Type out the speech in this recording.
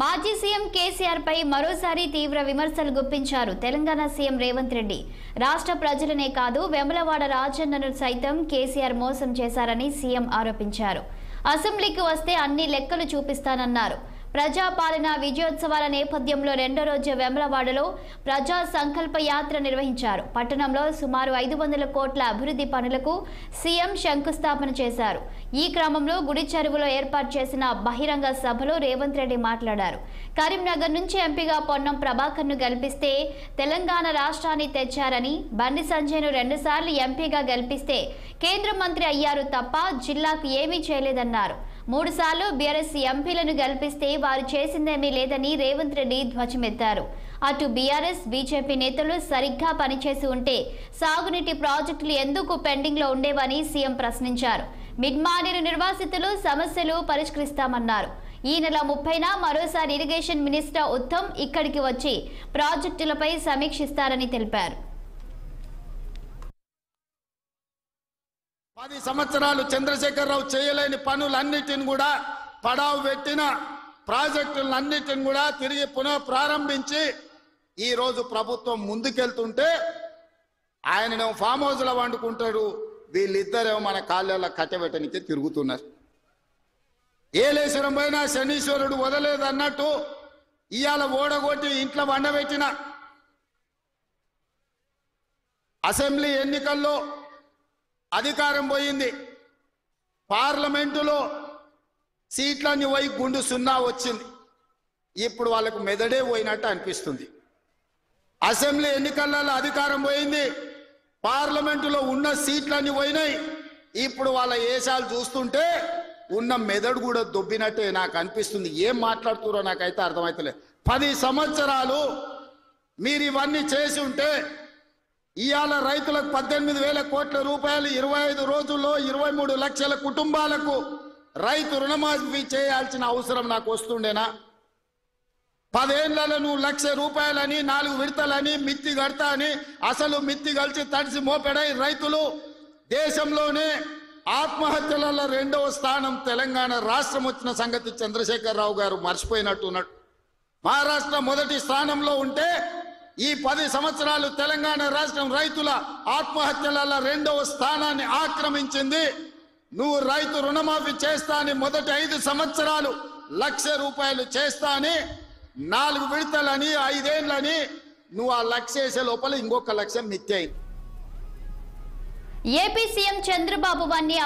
మాజీ సీఎం కేసీఆర్ పై మరోసారి తీవ్ర విమర్శలు గుప్పించారు తెలంగాణ సీఎం రేవంత్ రెడ్డి. రాష్ట్ర ప్రజలనే కాదు వెములవాడ రాజన్నను సైతం కేసీఆర్ మోసం చేశారని సీఎం ఆరోపించారు. అసెంబ్లీకి వస్తే అన్ని లెక్కలు చూపిస్తానన్నారు. ప్రజాపాలన విజయోత్సవాల నేపథ్యంలో రెండో రోజు వెమలవాడలో ప్రజా సంకల్ప యాత్ర నిర్వహించారు. పట్టణంలో సుమారు ఐదు వందల కోట్ల అభివృద్ధి పనులకు సీఎం శంకుస్థాపన చేశారు. ఈ క్రమంలో గుడి చెరువులో ఏర్పాటు చేసిన బహిరంగ సభలో రేవంత్ రెడ్డి మాట్లాడారు. కరీంనగర్ నుంచి ఎంపీగా పొన్నం ప్రభాకర్ను గెలిపిస్తే తెలంగాణ రాష్ట్రాన్ని తెచ్చారని బండి సంజయ్ను రెండుసార్లు ఎంపీగా గెలిపిస్తే కేంద్ర మంత్రి అయ్యారు తప్ప జిల్లాకు ఏమీ చేయలేదన్నారు. మూడు సార్లు బీఆర్ఎస్ ఎంపీలను గెలిపిస్తే వారు చేసిందేమీ లేదని రేవంత్ రెడ్డి ధ్వజమెత్తారు. అటు బీఆర్ఎస్ బీజేపీ నేతలు సరిగ్గా పనిచేసి ఉంటే సాగునీటి ప్రాజెక్టులు ఎందుకు పెండింగ్లో ఉండేవని సీఎం ప్రశ్నించారు. మిడ్మానేరు నిర్వాసితులు సమస్యలు పరిష్కరిస్తామన్నారు. ఈ నెల ముప్పైన మరోసారి ఇరిగేషన్ మినిస్టర్ ఉత్తమ్ ఇక్కడికి వచ్చి ప్రాజెక్టులపై సమీక్షిస్తారని తెలిపారు. పది సంవత్సరాలు చంద్రశేఖరరావు చేయలేని పనులన్నిటిని కూడా పడావు పెట్టిన ప్రాజెక్టులన్నిటిని కూడా తిరిగి పునః ప్రారంభించి ఈరోజు ప్రభుత్వం ముందుకెళ్తుంటే ఆయననేమో ఫామ్ హౌస్లో వండుకుంటాడు వీళ్ళిద్దరేమో మన కాళ్ళలో కట్టబెట్టనికి తిరుగుతున్నారు. ఏలేశ్వరం పోయినా శనీశ్వరుడు వదలేదు అన్నట్టు ఇవాళ ఓడగొట్టి ఇంట్లో వండబెట్టిన అసెంబ్లీ ఎన్నికల్లో అధికారం పోయింది. పార్లమెంటులో సీట్లన్నీ పోయి గుండు సున్నా వచ్చింది. ఇప్పుడు వాళ్ళకు మెదడే పోయినట్టు అనిపిస్తుంది. అసెంబ్లీ ఎన్నికలలో అధికారం పోయింది. పార్లమెంటులో ఉన్న సీట్లన్నీ పోయినాయి. ఇప్పుడు వాళ్ళ ఏషాలు చూస్తుంటే ఉన్న మెదడు కూడా దొబ్బినట్టే నాకు అనిపిస్తుంది. ఏం మాట్లాడుతున్నారో నాకైతే అర్థమవుతలేదు పది సంవత్సరాలు మీరు ఇవన్నీ చేసి ఉంటే ఇవాళ రైతులకు పద్దెనిమిది వేల కోట్ల రూపాయలు ఇరవై ఐదు రోజుల్లో ఇరవై మూడు లక్షల కుటుంబాలకు రైతు రుణమాఫీ చేయాల్సిన అవసరం నాకు వస్తుండేనా? పదేళ్ళలో నువ్వు లక్ష రూపాయలని నాలుగు విడతలని మిత్తి కడతా అని అసలు మిత్తి కలిసి తడిసి మోపెడై రైతులు దేశంలోనే ఆత్మహత్యలలో రెండవ స్థానం తెలంగాణ రాష్ట్రం వచ్చిన సంగతి చంద్రశేఖరరావు గారు మర్చిపోయినట్టున్నాడు. మహారాష్ట్ర మొదటి స్థానంలో ఉంటే ఈ పది సంవత్సరాలు తెలంగాణ రాష్ట్రం రైతుల ఆత్మహత్యల రెండవ స్థానాన్ని ఆక్రమించింది. నువ్వు రైతు రుణమాఫీ చేస్తా అని మొదటి ఐదు సంవత్సరాలు లక్ష రూపాయలు చేస్తా అని నాలుగు విడతలని ఐదేండ్లని నువ్వు ఆ లక్ష వేసే లోపల ఇంకొక లక్ష మిత్తి. ఏపీ సీఎం చంద్రబాబు వారిని